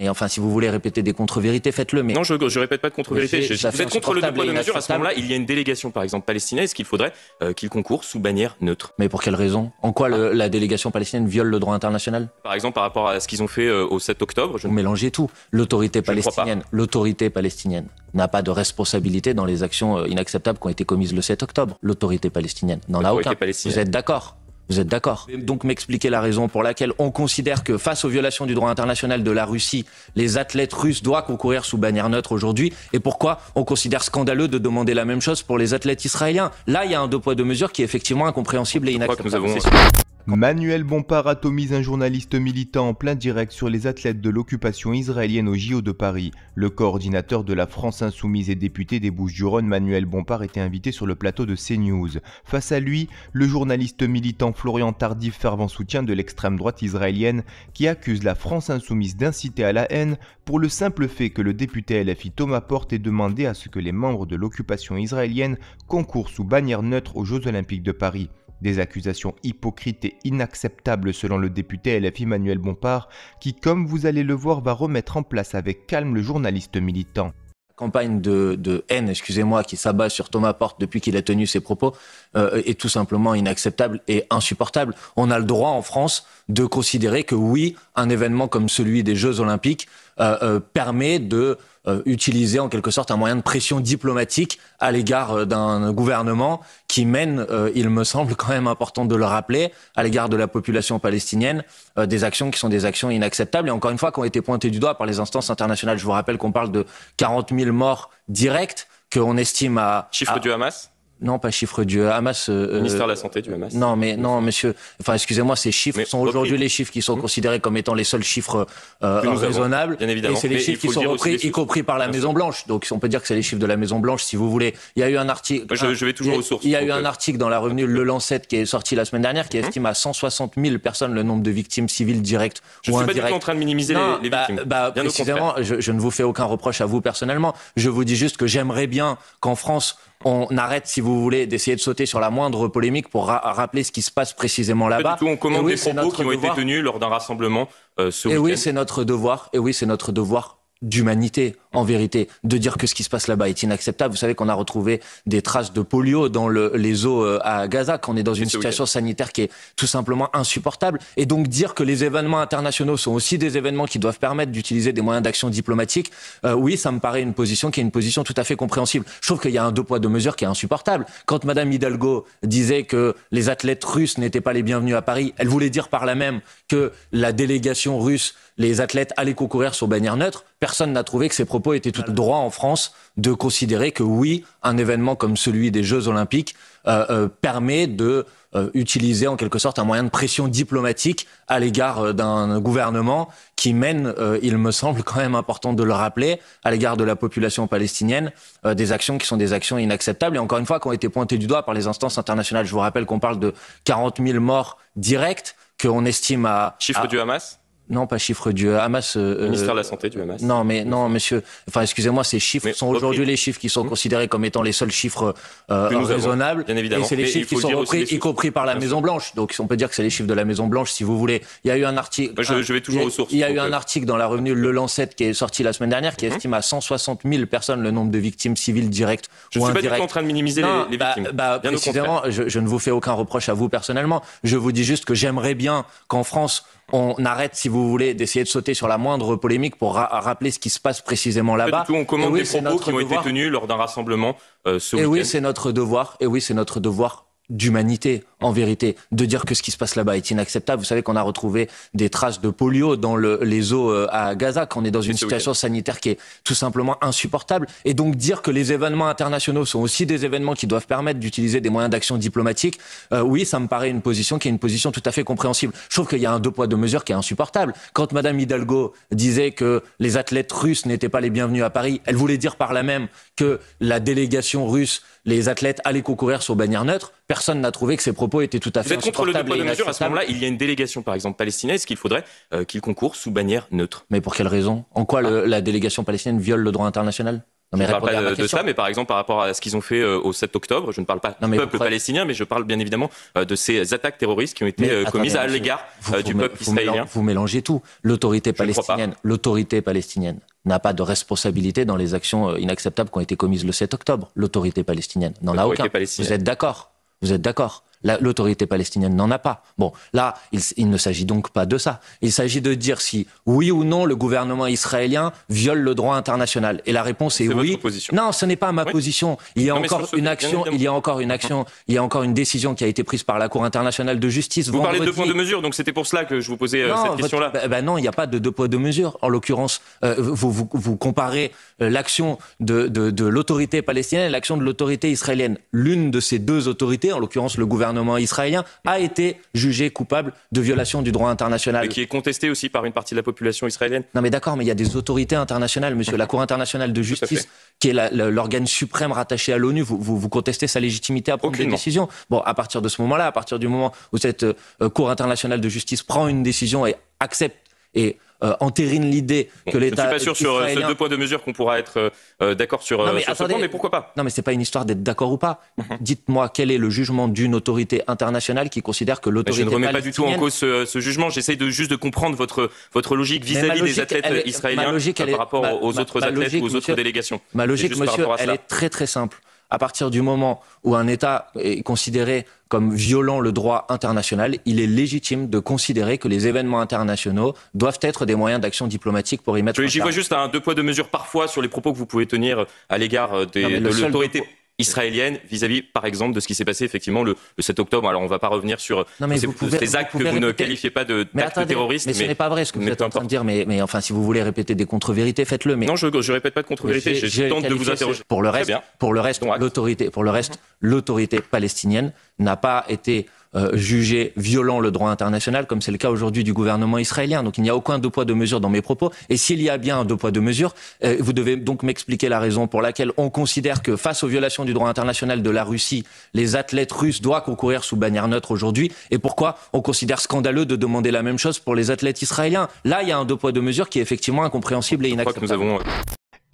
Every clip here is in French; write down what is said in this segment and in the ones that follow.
Et enfin, si vous voulez répéter des contre-vérités, faites-le. Mais non, je ne répète pas de contre-vérité. Mais c'est- ça Vous êtes contre le deux poids deux mesures. À ce moment-là, il y a une délégation, par exemple, palestinienne. Est-ce qu'il faudrait euh, qu'il concourt sous bannière neutre Mais pour quelle raison? En quoi le- la délégation palestinienne viole le droit international? Par exemple, par rapport à ce qu'ils ont fait euh, au 7 octobre. Je Vous mélangez tout. L'autorité palestinienne, l'autorité palestinienne n'a pas de responsabilité dans les actions euh, inacceptables qui ont été commises le 7 octobre. L'autorité palestinienne n'en a aucun. palestinienne. Vous êtes d'accord? Vous êtes d'accord Donc m'expliquer la raison pour laquelle on considère que face aux violations du droit international de la Russie, les athlètes russes doivent concourir sous bannière neutre aujourd'hui et pourquoi on considère scandaleux de demander la même chose pour les athlètes israéliens? Là, il y a un deux poids deux mesures qui est effectivement incompréhensible et Je crois que inacceptable. Manuel Bompard atomise un journaliste militant en plein direct sur les athlètes de l'occupation israélienne au JO de Paris. Le coordinateur de la France Insoumise et député des Bouches-du-Rhône, Manuel Bompard, était invité sur le plateau de CNews. Face à lui, le journaliste militant Florian Tardif, fervent soutien de l'extrême droite israélienne, qui accuse la France Insoumise d'inciter à la haine pour le simple fait que le député LFI Thomas Porte ait demandé à ce que les membres de l'occupation israélienne concourent sous bannière neutre aux Jeux Olympiques de Paris. Des accusations hypocrites et inacceptables selon le député LFI Manuel Bompard, qui, comme vous allez le voir, va remettre en place avec calme le journaliste militant. campagne de, de haine, excusez-moi, qui s'abat sur Thomas Porte depuis qu'il a tenu ses propos euh, est tout simplement inacceptable et insupportable. On a le droit en France de considérer que oui, un événement comme celui des Jeux Olympiques euh, euh, permet de euh, utiliser en quelque sorte un moyen de pression diplomatique à l'égard euh, d'un gouvernement qui mène, euh, il me semble quand même important de le rappeler, à l'égard de la population palestinienne, euh, des actions qui sont des actions inacceptables et encore une fois qui ont été pointées du doigt par les instances internationales. Je vous rappelle qu'on parle de 40 000 morts directs qu'on estime à... Chiffre à- du Hamas? Non, pas chiffre du Hamas. euh, Ministère de euh, la Santé du Hamas non, mais non, monsieur. Enfin, excusez-moi, ces chiffres Mais sont aujourd'hui les chiffres qui sont Mmh. considérés comme étant les seuls chiffres euh, raisonnables. bien évidemment. Et c'est les Mais chiffres qui sont repris, y compris par la Bien Maison Blanche. Donc, on peut dire que c'est les chiffres de la Maison Blanche, si vous voulez. Il y a eu un article. Moi, je- je vais toujours il aux sources, Il y a eu un euh. article dans la revue Le Lancet qui est sorti la semaine dernière, qui Mmh. estime à 160 000 personnes le nombre de victimes civiles directes Je ou ne suis pas du tout indirectes. en train de minimiser Non, les, les bah, victimes. bah, précisément, je, je ne vous fais aucun reproche à vous personnellement. Je vous dis juste que j'aimerais bien qu'en France, on arrête, si vous voulez, d'essayer de sauter sur la moindre polémique pour ra- rappeler ce qui se passe précisément Pas là-bas. tout, on commande oui, des propos qui ont été tenus lors d'un rassemblement euh, ce Et oui, c'est notre devoir. Et oui, c'est notre devoir d'humanité, en vérité, de dire que ce qui se passe là-bas est inacceptable. Vous savez qu'on a retrouvé des traces de polio dans le- les eaux euh, à Gaza, qu'on est dans une situation sanitaire qui est tout simplement insupportable. Et donc dire que les événements internationaux sont aussi des événements qui doivent permettre d'utiliser des moyens d'action diplomatique, euh, oui, ça me paraît une position qui est une position tout à fait compréhensible. Je trouve qu'il y a un deux poids deux mesures qui est insupportable. Quand Madame Hidalgo disait que les athlètes russes n'étaient pas les bienvenus à Paris, elle voulait dire par là même que la délégation russe, les athlètes allaient concourir sur bannière neutre. Personne n'a trouvé que ces propos étaient tout droit en France de considérer que oui, un événement comme celui des Jeux Olympiques euh, euh, permet de euh, utiliser en quelque sorte un moyen de pression diplomatique à l'égard d'un gouvernement qui mène, euh, il me semble quand même important de le rappeler, à l'égard de la population palestinienne, euh, des actions qui sont des actions inacceptables et encore une fois qui ont été pointées du doigt par les instances internationales. Je vous rappelle qu'on parle de 40 000 morts directs qu'on estime à... Chiffre à- du Hamas? Non, pas chiffre du Hamas. euh, Ministère euh, de la Santé du Hamas non, mais non, monsieur. Enfin, excusez-moi, ces chiffres Mais sont aujourd'hui les chiffres qui sont Mmh. considérés comme étant les seuls chiffres euh, avons, raisonnables. bien évidemment. Et c'est les Mais chiffres qui sont repris, y compris par la Bien Maison Blanche. Donc, on peut dire que c'est les chiffres de la Maison Blanche, si vous voulez. Il y a eu un article. Je- je vais toujours il y a- aux sources, Il y a eu un euh. article dans la revue Le Lancet qui est sorti la semaine dernière, qui Mhm. estime à 160 000 personnes le nombre de victimes civiles directes Je ou ne suis pas du tout indirectes. en train de minimiser Non, les, les bah, victimes. bah, précisément, je, je ne vous fais aucun reproche à vous personnellement. Je vous dis juste que j'aimerais bien qu'en France, on arrête, si vous voulez, d'essayer de sauter sur la moindre polémique pour ra- rappeler ce qui se passe précisément là-bas. on commande oui, des propos qui ont devoir. été tenus lors d'un rassemblement euh, ce Et oui, c'est notre devoir. Et oui, c'est notre devoir d'humanité, en vérité, de dire que ce qui se passe là-bas est inacceptable. Vous savez qu'on a retrouvé des traces de polio dans le- les eaux euh, à Gaza, qu'on est dans une situation sanitaire qui est tout simplement insupportable. Et donc dire que les événements internationaux sont aussi des événements qui doivent permettre d'utiliser des moyens d'action diplomatique, euh, oui, ça me paraît une position qui est une position tout à fait compréhensible. Je trouve qu'il y a un deux poids deux mesures qui est insupportable. Quand Madame Hidalgo disait que les athlètes russes n'étaient pas les bienvenus à Paris, elle voulait dire par là même que la délégation russe, les athlètes allaient concourir sur bannière neutre. Personne n'a trouvé que ces propos étaient tout à Vous fait êtes contre le deux mesures. À ce moment-là, il y a une délégation, par exemple, palestinienne. Est-ce qu'il faudrait euh, qu'il concourt sous bannière neutre? Mais pour quelle raison? En quoi le- la délégation palestinienne viole le droit international? Je ne parle pas de, ça, mais par exemple par rapport à ce qu'ils ont fait au 7 octobre, je ne parle pas du peuple palestinien, mais je parle bien évidemment de ces attaques terroristes qui ont été commises à l'égard du peuple israélien. Vous mélangez tout. L'autorité palestinienne, l'autorité palestinienne n'a pas de responsabilité dans les actions inacceptables qui ont été commises le 7 octobre. L'autorité palestinienne n'en a aucun. Vous êtes d'accord? Vous êtes d'accord? L'autorité palestinienne n'en a pas. Bon, là, il, ne s'agit donc pas de ça. Il s'agit de dire si, oui ou non, le gouvernement israélien viole le droit international. Et la réponse est, oui. Non, ce n'est pas ma position. Il y a encore une action, il y a encore une action, il y a encore une décision qui a été prise par la Cour internationale de justice. Vous parlez de deux points de mesure, donc c'était pour cela que je vous posais euh, cette question-là. Ben, ben non, il n'y a pas de deux poids deux mesures. En l'occurrence, euh, vous, vous, vous, comparez euh, l'action de, de, de l'autorité palestinienne et l'action de l'autorité israélienne. L'une de ces deux autorités, en l'occurrence le gouvernement gouvernement israélien a été jugé coupable de violation du droit international. Mais qui est contesté aussi par une partie de la population israélienne. Non mais d'accord, mais il y a des autorités internationales, monsieur. La Cour internationale de justice, qui est l'organe suprême rattaché à l'ONU, vous, vous, contestez sa légitimité à prendre des décisions. Bon, à partir de ce moment-là, à partir du moment où cette euh, Cour internationale de justice prend une décision et accepte et euh, entérine l'idée que l'État. Je ne suis pas sûr sur euh, ce deux points deux mesures qu'on pourra être euh, d'accord sur, non, mais ce point, mais pourquoi pas? Non, mais c'est pas une histoire d'être d'accord ou pas. Mhm. Dites-moi quel est le jugement d'une autorité internationale qui considère que l'autorité. Je ne remets pas du tout en cause ce, jugement. J'essaie de juste de comprendre votre votre logique vis-à-vis des athlètes israéliens par rapport aux autres athlètes ou aux autres délégations. Ma logique, monsieur, elle est très très simple à partir du moment où un État est considéré comme violant le droit international, il est légitime de considérer que les événements internationaux doivent être des moyens d'action diplomatique pour y mettre. J'y vois juste un deux poids deux mesures parfois sur les propos que vous pouvez tenir à l'égard de l'autorité israélienne vis-à-vis, par exemple, de ce qui s'est passé effectivement le, 7 octobre. Alors on ne va pas revenir sur ces, actes que vous ne qualifiez pas d'actes terroristes. Mais, ce n'est pas vrai ce que vous êtes en train de dire. Mais, mais, enfin, si vous voulez répéter des contre-vérités, faites-le. Mais... Non, je ne répète pas de contre-vérités. Je tente de vous interroger. Pour le reste, pour le reste, l'autorité, pour le reste, l'autorité palestinienne n'a pas été euh, jugé violant le droit international, comme c'est le cas aujourd'hui du gouvernement israélien. Donc il n'y a aucun deux poids deux mesures dans mes propos. Et s'il y a bien un deux poids deux mesures, euh, vous devez donc m'expliquer la raison pour laquelle on considère que face aux violations du droit international de la Russie, les athlètes russes doivent concourir sous bannière neutre aujourd'hui, et pourquoi on considère scandaleux de demander la même chose pour les athlètes israéliens? Là, il y a un deux poids deux mesures qui est effectivement incompréhensible et inacceptable.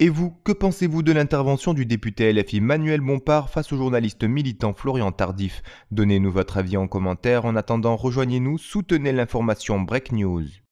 Et vous, que pensez-vous de l'intervention du député LFI Manuel Bompard face au journaliste militant Florian Tardif? Donnez-nous votre avis en commentaire. En attendant, rejoignez-nous, soutenez l'information Break News.